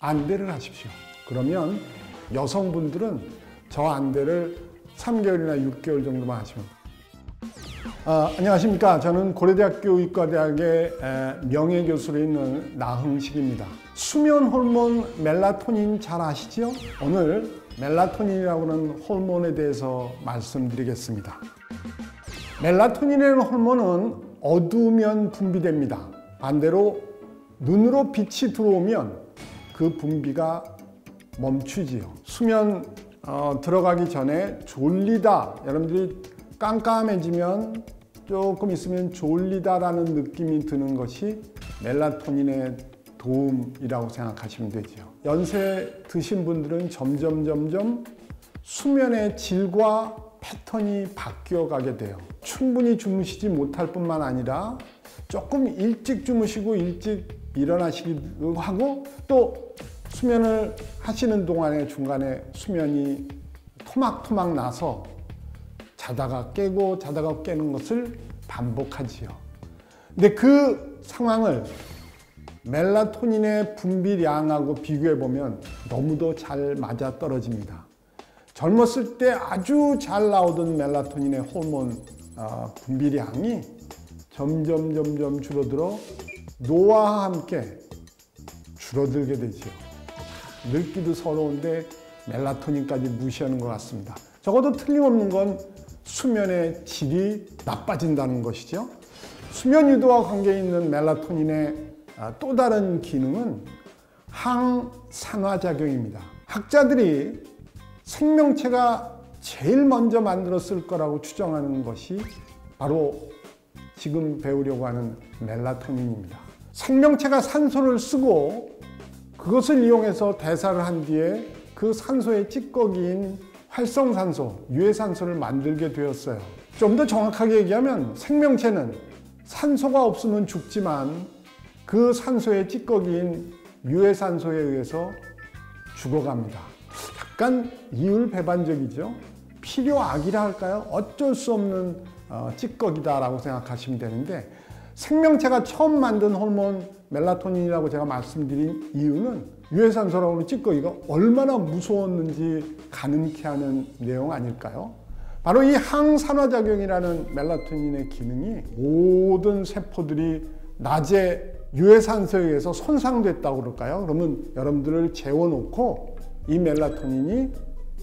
안대를 하십시오. 그러면 여성분들은 저 안대를 3개월이나 6개월 정도만 하시면 아, 안녕하십니까. 저는 고려대학교 의과대학의 명예교수로 있는 나흥식입니다. 수면 호르몬 멜라토닌 잘 아시죠? 오늘 멜라토닌이라고 하는 호르몬에 대해서 말씀드리겠습니다. 멜라토닌이라는 호르몬은 어두우면 분비됩니다. 반대로 눈으로 빛이 들어오면 그 분비가 멈추지요. 수면 어, 들어가기 전에 졸리다. 여러분들이 깜깜해지면 조금 있으면 졸리다라는 느낌이 드는 것이 멜라토닌의 도움이라고 생각하시면 되죠. 연세 드신 분들은 점점 점점 수면의 질과 패턴이 바뀌어 가게 돼요. 충분히 주무시지 못할 뿐만 아니라 조금 일찍 주무시고 일찍 일어나시기도 하고 또 수면을 하시는 동안에 중간에 수면이 토막토막 나서 자다가 깨고 자다가 깨는 것을 반복하지요. 근데 그 상황을 멜라토닌의 분비량하고 비교해 보면 너무도 잘 맞아 떨어집니다. 젊었을 때 아주 잘 나오던 멜라토닌의 호르몬 어, 분비량이 점점 점점 줄어들어 노화와 함께 줄어들게 되죠. 늙기도 서러운데 멜라토닌까지 무시하는 것 같습니다. 적어도 틀림없는 건 수면의 질이 나빠진다는 것이죠. 수면 유도와 관계 있는 멜라토닌의 아, 또 다른 기능은 항산화작용입니다. 학자들이 생명체가 제일 먼저 만들었을 거라고 추정하는 것이 바로 지금 배우려고 하는 멜라토닌입니다. 생명체가 산소를 쓰고 그것을 이용해서 대사를 한 뒤에 그 산소의 찌꺼기인 활성산소, 유해산소를 만들게 되었어요. 좀 더 정확하게 얘기하면 생명체는 산소가 없으면 죽지만 그 산소의 찌꺼기인 유해산소에 의해서 죽어갑니다. 약간 이율배반적이죠. 필요악이라 할까요? 어쩔 수 없는 어, 찌꺼기다라고 생각하시면 되는데 생명체가 처음 만든 호르몬 멜라토닌이라고 제가 말씀드린 이유는 유해산소라고 하는 찌꺼기가 얼마나 무서웠는지 가늠케 하는 내용 아닐까요? 바로 이 항산화작용이라는 멜라토닌의 기능이 모든 세포들이 낮에 유해산소에 의해서 손상됐다고 그럴까요? 그러면 여러분들을 재워놓고 이 멜라토닌이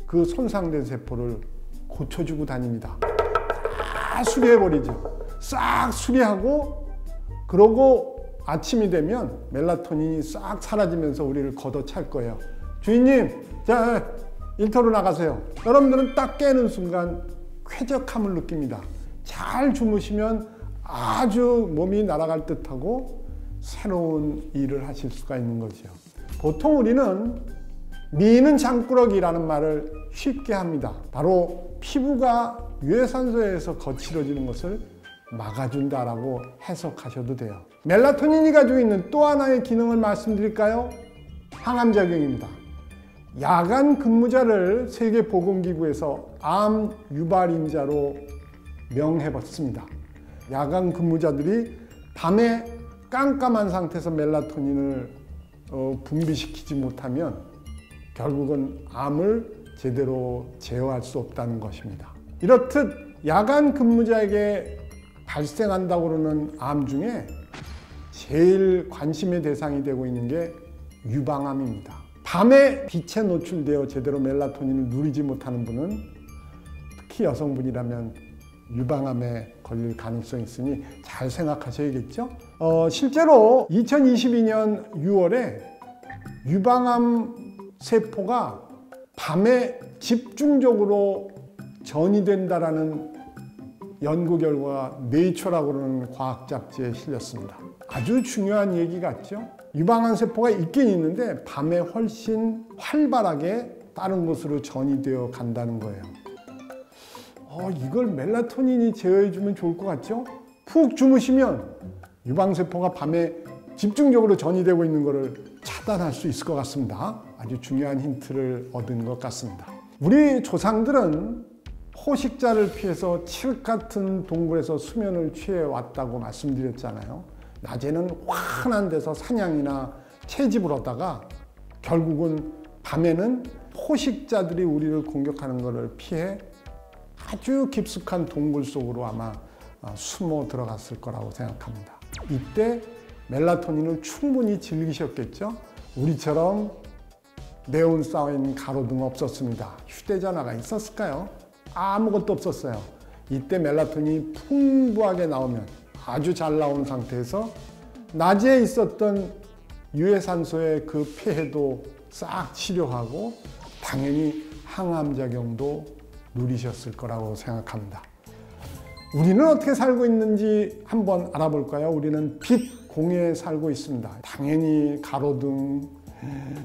그 손상된 세포를 고쳐주고 다닙니다. 다 수리해버리죠. 싹 수리하고 그러고 아침이 되면 멜라토닌이 싹 사라지면서 우리를 걷어찰 거예요. 주인님, 자, 일터로 나가세요. 여러분들은 딱 깨는 순간 쾌적함을 느낍니다. 잘 주무시면 아주 몸이 날아갈 듯하고 새로운 일을 하실 수가 있는 거죠. 보통 우리는 미는 장꾸러기라는 말을 쉽게 합니다. 바로 피부가 유해산소에서 거칠어지는 것을 막아준다라고 해석하셔도 돼요. 멜라토닌이 가지고 있는 또 하나의 기능을 말씀드릴까요? 항암작용입니다. 야간 근무자를 세계보건기구에서 암 유발인자로 명해봤습니다. 야간 근무자들이 밤에 깜깜한 상태에서 멜라토닌을 어, 분비시키지 못하면 결국은 암을 제대로 제어할 수 없다는 것입니다. 이렇듯 야간 근무자에게 발생한다고 그러는 암 중에 제일 관심의 대상이 되고 있는 게 유방암입니다. 밤에 빛에 노출되어 제대로 멜라토닌을 누리지 못하는 분은 특히 여성분이라면 유방암에 걸릴 가능성이 있으니 잘 생각하셔야겠죠? 어, 실제로 2022년 6월에 유방암 세포가 밤에 집중적으로 전이 된다라는 연구 결과가 네이처라고 하는 과학 잡지에 실렸습니다. 아주 중요한 얘기 같죠? 유방암 세포가 있긴 있는데 밤에 훨씬 활발하게 다른 곳으로 전이 되어 간다는 거예요. 어, 이걸 멜라토닌이 제어해주면 좋을 것 같죠? 푹 주무시면 유방세포가 밤에 집중적으로 전이되고 있는 것을 차단할 수 있을 것 같습니다. 아주 중요한 힌트를 얻은 것 같습니다. 우리 조상들은 포식자를 피해서 칠 같은 동굴에서 수면을 취해 왔다고 말씀드렸잖아요. 낮에는 환한 데서 사냥이나 채집을 하다가 결국은 밤에는 포식자들이 우리를 공격하는 것을 피해 아주 깊숙한 동굴 속으로 아마 어, 숨어 들어갔을 거라고 생각합니다. 이때 멜라토닌을 충분히 즐기셨겠죠? 우리처럼 네온 쌓인 가로등 없었습니다. 휴대전화가 있었을까요? 아무것도 없었어요. 이때 멜라토닌이 풍부하게 나오면 아주 잘 나온 상태에서 낮에 있었던 유해산소의 그 폐해도 싹 치료하고 당연히 항암작용도 누리셨을 거라고 생각합니다. 우리는 어떻게 살고 있는지 한번 알아볼까요? 우리는 빛 공해에 살고 있습니다. 당연히 가로등,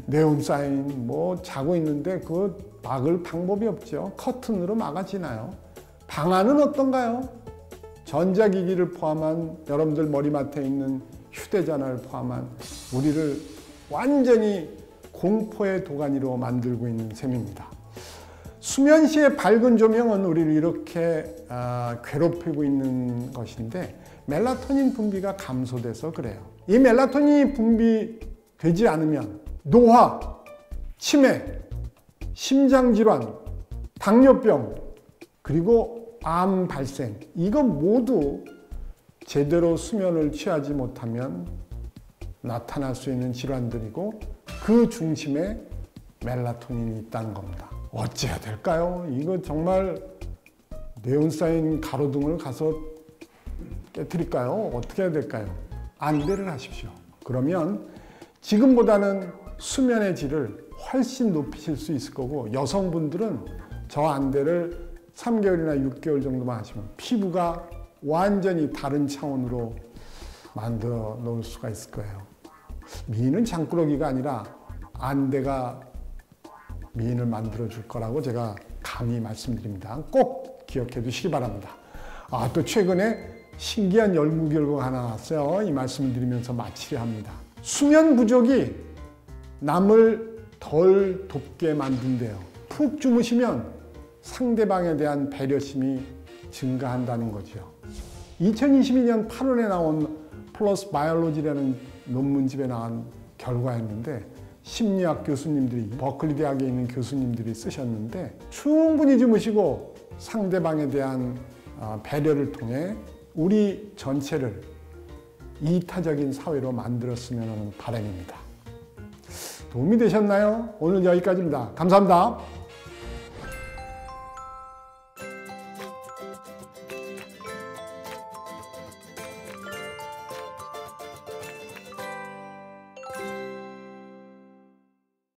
네온사인 뭐 자고 있는데 그 막을 방법이 없죠. 커튼으로 막아지나요? 방안은 어떤가요? 전자기기를 포함한 여러분들 머리맡에 있는 휴대전화를 포함한 우리를 완전히 공포의 도가니로 만들고 있는 셈입니다. 수면 시의 밝은 조명은 우리를 이렇게 아, 괴롭히고 있는 것인데 멜라토닌 분비가 감소돼서 그래요. 이 멜라토닌이 분비되지 않으면 노화, 치매, 심장질환, 당뇨병, 그리고 암 발생 이건 모두 제대로 수면을 취하지 못하면 나타날 수 있는 질환들이고 그 중심에 멜라토닌이 있다는 겁니다. 어찌해야 될까요? 이거 정말 네온 쌓인 가로등을 가서 깨뜨릴까요? 어떻게 해야 될까요? 안대를 하십시오. 그러면 지금보다는 수면의 질을 훨씬 높이실 수 있을 거고 여성분들은 저 안대를 3개월이나 6개월 정도만 하시면 피부가 완전히 다른 차원으로 만들어 놓을 수가 있을 거예요. 미인은 장꾸러기가 아니라 안대가 미인을 만들어 줄 거라고 제가 감히 말씀드립니다. 꼭 기억해 두시기 바랍니다. 아, 또 최근에 신기한 연구 결과가 하나 나왔어요. 이 말씀을 드리면서 마치려 합니다. 수면 부족이 남을 덜 돕게 만든대요. 푹 주무시면 상대방에 대한 배려심이 증가한다는 거죠. 2022년 8월에 나온 플러스 바이올로지라는 논문집에 나온 결과였는데 심리학 교수님들이 버클리 대학에 있는 교수님들이 쓰셨는데 충분히 주무시고 상대방에 대한 어, 배려를 통해 우리 전체를 이타적인 사회로 만들었으면 하는 바람입니다. 도움이 되셨나요? 오늘 여기까지입니다. 감사합니다.